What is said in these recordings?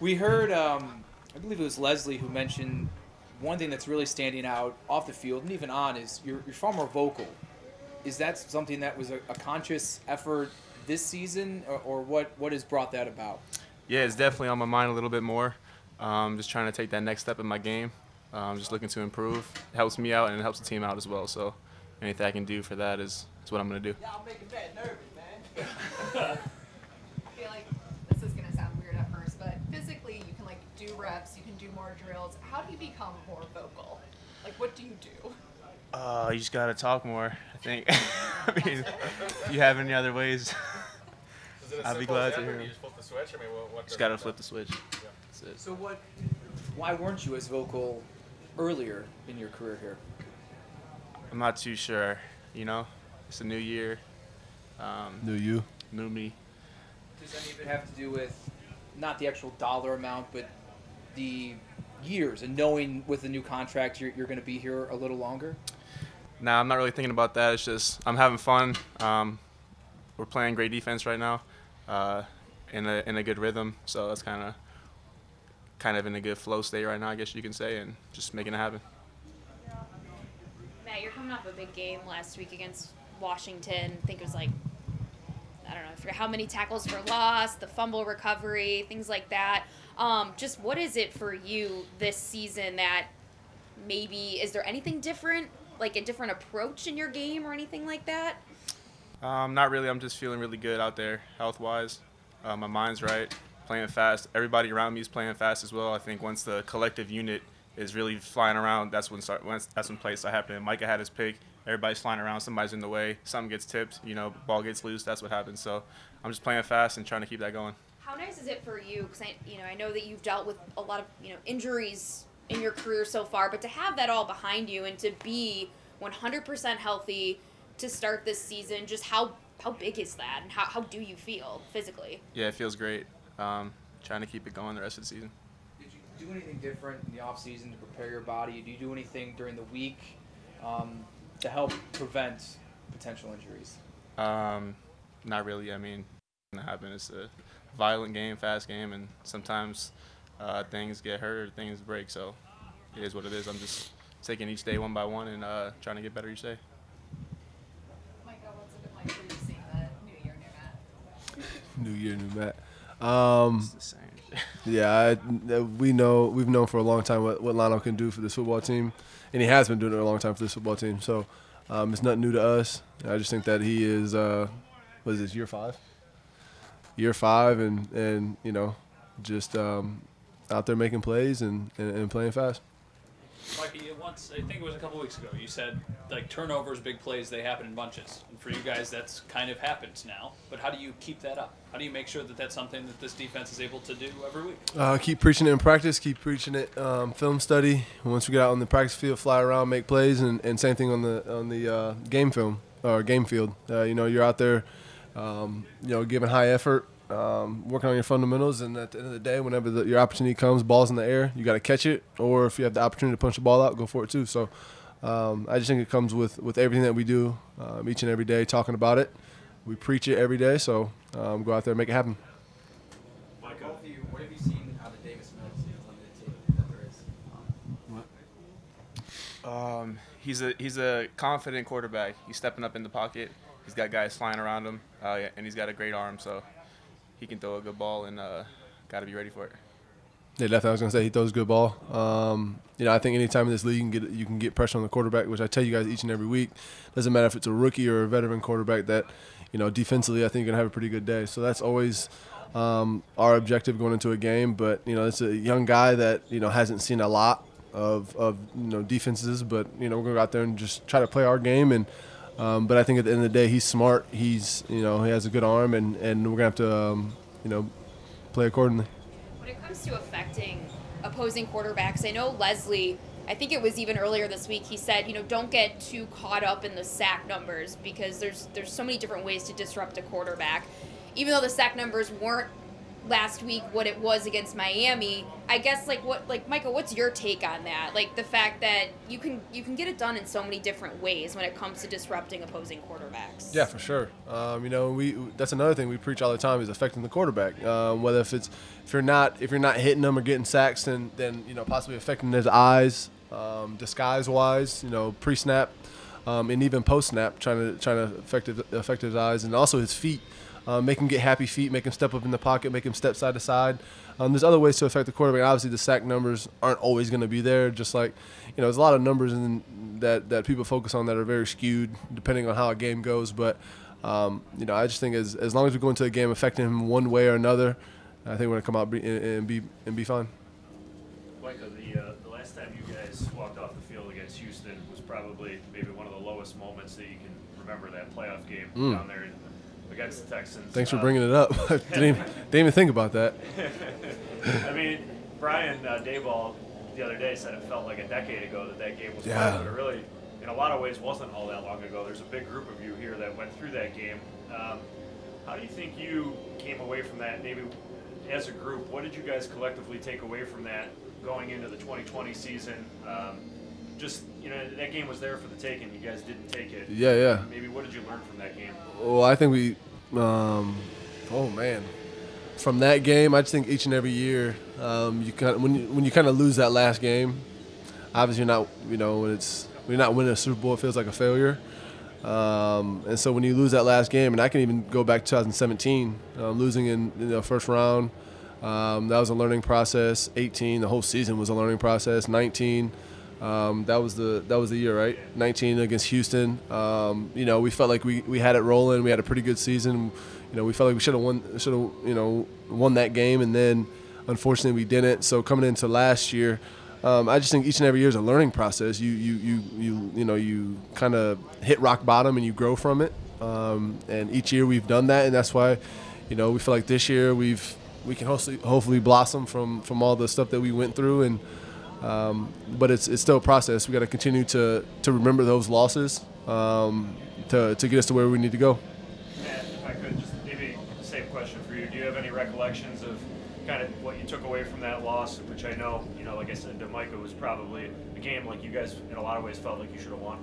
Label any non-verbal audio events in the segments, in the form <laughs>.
We heard, um, I believe it was Leslie who mentioned one thing that's really standing out off the field and even on is you're, you're far more vocal. Is that something that was a, a conscious effort this season, or, or, what, what has brought that about? Yeah, it's definitely on my mind a little bit more. Um, just trying to take that next step in my game. Um, just looking to improve. It helps me out and it helps the team out as well. So anything I can do for that is, is what I'm going to do. Y'all making Matt nervous, man. <laughs> I feel like this is going to sound weird at first, but physically you can like do reps, you can do more drills. How do you become more vocal? Like, what do you do? Uh, you just gotta talk more. I think. <laughs> I mean, if you have any other ways, <laughs> I'd be glad to hear. You just flip the switch. I mean, what, what just gotta flip the switch. Yeah. So what? Why weren't you as vocal earlier in your career here? I'm not too sure. You know, it's a new year. Um, new you. New me. Does any of it have to do with not the actual dollar amount, but the years and knowing with the new contract you're, you're going to be here a little longer? Nah, I'm not really thinking about that. It's just I'm having fun. Um, we're playing great defense right now, uh, in a in a good rhythm. So that's kind of kind of in a good flow state right now, I guess you can say, and just making it happen. Matt, you're coming off a big game last week against Washington. I think it was like I don't know, I forget how many tackles for loss, the fumble recovery, things like that. Um, just what is it for you this season that maybe is there anything different, like a different approach in your game or anything like that? Um, not really. I'm just feeling really good out there, health wise. Uh, my mind's right, playing fast. Everybody around me is playing fast as well. I think once the collective unit is really flying around, that's when start. Once, that's when plays start happening. Micah had his pick. Everybody's flying around. Somebody's in the way. Something gets tipped. You know, ball gets loose. That's what happens. So I'm just playing fast and trying to keep that going. How nice is it for you? Because I, you know, I know that you've dealt with a lot of you know injuries in your career so far, but to have that all behind you and to be 100% healthy to start this season, just how how big is that, and how how do you feel physically? Yeah, it feels great. Um, trying to keep it going the rest of the season. Did you do anything different in the off season to prepare your body? Do you do anything during the week um, to help prevent potential injuries? Um, not really. I mean, it happen. It's a violent game, fast game, and sometimes uh, things get hurt or things break. So it is what it is. I'm just taking each day one by one and uh, trying to get better each day. Micah, what's it been like for you seeing the new year, new Matt? New year, new Matt. Um, It's the same. Yeah, I, uh, we know we've known for a long time what, what Lionel can do for this football team, and he has been doing it a long time for this football team. So um, it's nothing new to us. I just think that he is, uh, what is this, year five? Year five, and and you know, just um, out there making plays and, and, and playing fast. Micah, once I think it was a couple weeks ago, you said like turnovers, big plays, they happen in bunches, and for you guys, that's kind of happens now. But how do you keep that up? How do you make sure that that's something that this defense is able to do every week? Uh, keep preaching it in practice. Keep preaching it. Um, film study. Once we get out on the practice field, fly around, make plays, and, and same thing on the on the uh, game film or game field. Uh, you know, you're out there, um, you know, giving high effort, um, working on your fundamentals, and at the end of the day, whenever the, your opportunity comes, balls in the air, you got to catch it, or if you have the opportunity to punch the ball out, go for it too. So. Um, I just think it comes with, with everything that we do um, each and every day, talking about it. We preach it every day, so um, go out there and make it happen. Both what have you seen out of Davis Mills in limited tape that there is? Um, he's a he's a confident quarterback. He's stepping up in the pocket. He's got guys flying around him, uh, and he's got a great arm, so he can throw a good ball and uh, got to be ready for it. Yeah, definitely. I was gonna say he throws a good ball. Um, you know, I think anytime in this league you can get you can get pressure on the quarterback, which I tell you guys each and every week. Doesn't matter if it's a rookie or a veteran quarterback. That you know, defensively, I think you're gonna have a pretty good day. So that's always um, our objective going into a game. But you know, it's a young guy that you know hasn't seen a lot of of you know defenses. But you know, we're gonna go out there and just try to play our game. And um, but I think at the end of the day, he's smart. He's you know he has a good arm, and and we're gonna have to um, you know play accordingly. When it comes to affecting opposing quarterbacks, I know Leslie, I think it was even earlier this week, he said, you know, don't get too caught up in the sack numbers because there's there's so many different ways to disrupt a quarterback. Even though the sack numbers weren't last week what it was against Miami. I guess like what like Micah, what's your take on that? Like the fact that you can you can get it done in so many different ways when it comes to disrupting opposing quarterbacks. Yeah, for sure. Um, you know, we that's another thing we preach all the time is affecting the quarterback. Um, whether if it's if you're not if you're not hitting them or getting sacks, then then you know possibly affecting his eyes, um, disguise wise, you know, pre snap, um, and even post snap, trying to trying to affect affect his eyes and also his feet. Um, make him get happy feet, make him step up in the pocket, make him step side to side. Um, there's other ways to affect the quarterback. Obviously, the sack numbers aren't always going to be there. Just like, you know, there's a lot of numbers in, that that people focus on that are very skewed depending on how a game goes. But um, you know, I just think as as long as we go into a game affecting him one way or another, I think we're gonna come out be, and, and be and be fine. Micah, the, uh, the last time you guys walked off the field against Houston was probably maybe one of the lowest moments that you can remember that playoff game Mm. down there in, against the Texans. Thanks for Uh, bringing it up. <laughs> didn't, even, didn't even think about that. <laughs> I mean, Brian uh, Daboll the other day said it felt like a decade ago that that game was Yeah. played, but it really, in a lot of ways, wasn't all that long ago. There's a big group of you here that went through that game. Um, how do you think you came away from that? Maybe as a group, what did you guys collectively take away from that going into the 2020 season? Um, just you know, that game was there for the taking. You guys didn't take it. Yeah, yeah. Maybe what did you learn from that game? Well, I think we, um, oh man, from that game, I just think each and every year, um, you kind of, when you, when you kind of lose that last game, obviously you're not, you know, when it's when you're not winning a Super Bowl, it feels like a failure. Um, and so when you lose that last game, and I can even go back to 2017, uh, losing in, in the first round, um, that was a learning process. 18, the whole season was a learning process. 19. Um, that was the that was the year, right? 19 against Houston. Um, you know, we felt like we, we had it rolling. We had a pretty good season. You know, we felt like we should have won should have you know won that game, and then unfortunately we didn't. So coming into last year, um, I just think each and every year is a learning process. You you you you you know you kind of hit rock bottom and you grow from it. Um, and each year we've done that, and that's why, you know, we feel like this year we've we can hopefully hopefully blossom from from all the stuff that we went through and. Um, but it's it's still a process. We got to continue to to remember those losses um, to to get us to where we need to go. Matt, if I could, just maybe the same question for you. Do you have any recollections of kind of what you took away from that loss, which I know, you know, like I said to Micah, was probably a game like you guys, in a lot of ways, felt like you should have won?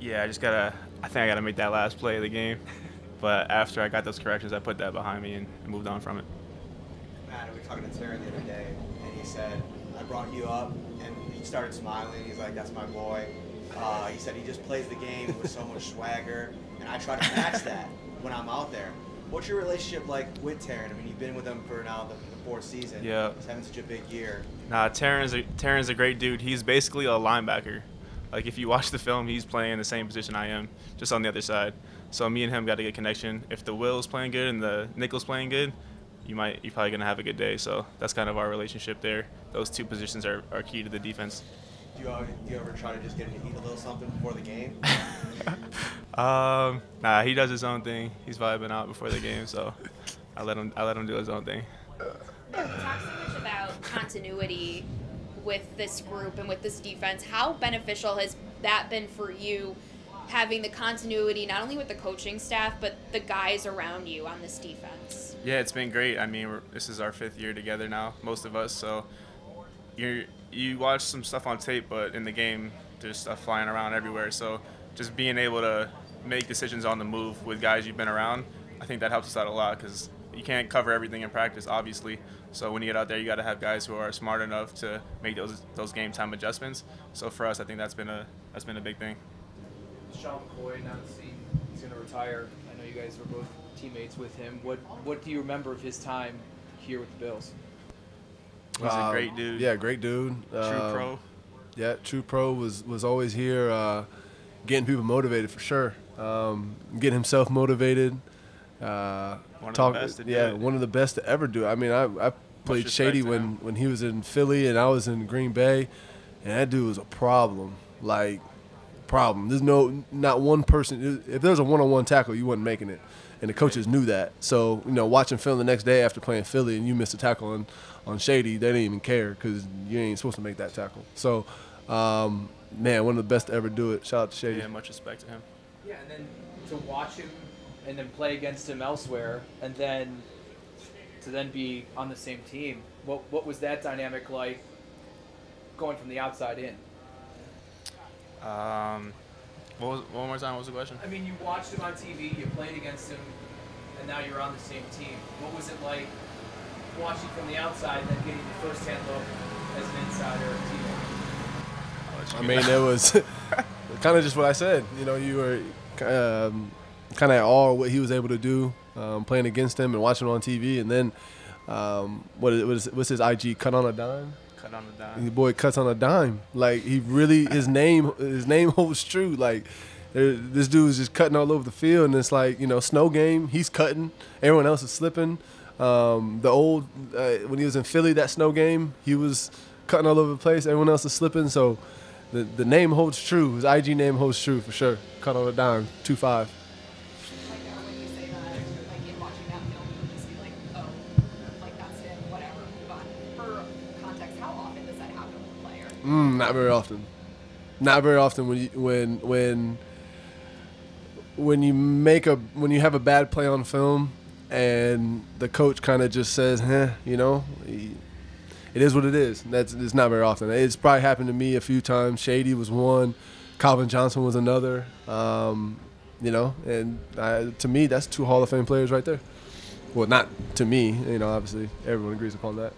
Yeah, I just gotta. I think I gotta make that last play of the game. <laughs> But after I got those corrections, I put that behind me and moved on from it. Matt, we were talking to Taron the other day, and he said, I brought you up, and he started smiling. He's like, that's my boy. Uh, he said he just plays the game with so much swagger, and I try to match that when I'm out there. What's your relationship like with Taron? I mean, you've been with him for now the, the fourth season. Yeah. He's having such a big year. Nah, Taron's a, Taron's a great dude. He's basically a linebacker. Like if you watch the film, he's playing the same position I am, just on the other side. So me and him got a good connection. If the Will's playing good and the Nickel's playing good, you might you're probably gonna have a good day. So that's kind of our relationship there. Those two positions are, are key to the defense. Do you, ever, do you ever try to just get him to eat a little something before the game? <laughs> Um, nah, he does his own thing. He's vibing out before the game, so I let him I let him do his own thing. Talk so much about continuity with this group and with this defense. How beneficial has that been for you, having the continuity not only with the coaching staff but the guys around you on this defense? Yeah, it's been great. I mean, this is our fifth year together now, most of us. So you you watch some stuff on tape, but in the game, there's stuff flying around everywhere. So just being able to make decisions on the move with guys you've been around, I think that helps us out a lot because you can't cover everything in practice, obviously. So when you get out there, you got to have guys who are smart enough to make those those game time adjustments. So for us, I think that's been a that's been a big thing. Sean McCoy, now he's going to retire. I know you guys were both teammates with him. What what do you remember of his time here with the Bills? He's a Um, great dude. Yeah, great dude. True Um, pro. Yeah, True Pro was was always here, uh, getting people motivated for sure. Um, getting himself motivated. Uh, One of the talk- best to do yeah, it. one of the best to ever do. it. I mean, I, I played Shady when him. when he was in Philly and I was in Green Bay, and that dude was a problem. Like problem. There's no not one person. If there was a one-on-one tackle, you wasn't making it, and the coaches knew that. So you know, watching film the next day after playing Philly and you missed a tackle on on Shady, they didn't even care because you ain't supposed to make that tackle. So, um, man, one of the best to ever do it. Shout out to Shady. Yeah, much respect to him. Yeah, and then to watch him and then play against him elsewhere, and then to then be on the same team. What what was that dynamic like going from the outside in? Um, what was, one more time? What was the question? I mean, you watched him on TV, you played against him, and now you're on the same team. What was it like watching from the outside and then getting the first-hand look as an insider or teammate? I'll let you I get mean, it <laughs> was <laughs> kind of just what I said. You know, you were um, kind of at awe of what he was able to do um, playing against him and watching him on TV. And then, um, what is, what is, what's his IG? Cut on a dime? Cut on the The boy cuts on a dime. Like, he really, his name his name <laughs> holds true. Like, this dude is just cutting all over the field. And it's like, you know, snow game, he's cutting. Everyone else is slipping. Um, the old, uh, when he was in Philly, that snow game, he was cutting all over the place. Everyone else is slipping. So, the, the name holds true. His IG name holds true for sure. Cut on a dime, two five. Mm, not very often. Not very often when you, when when when you make a when you have a bad play on film and the coach kind of just says, "Huh," you know. It is what it is. That's it's not very often. It's probably happened to me a few times. Shady was one. Calvin Johnson was another. Um, you know, and I, to me, that's two Hall of Fame players right there. Well, not to me. You know, obviously everyone agrees upon that.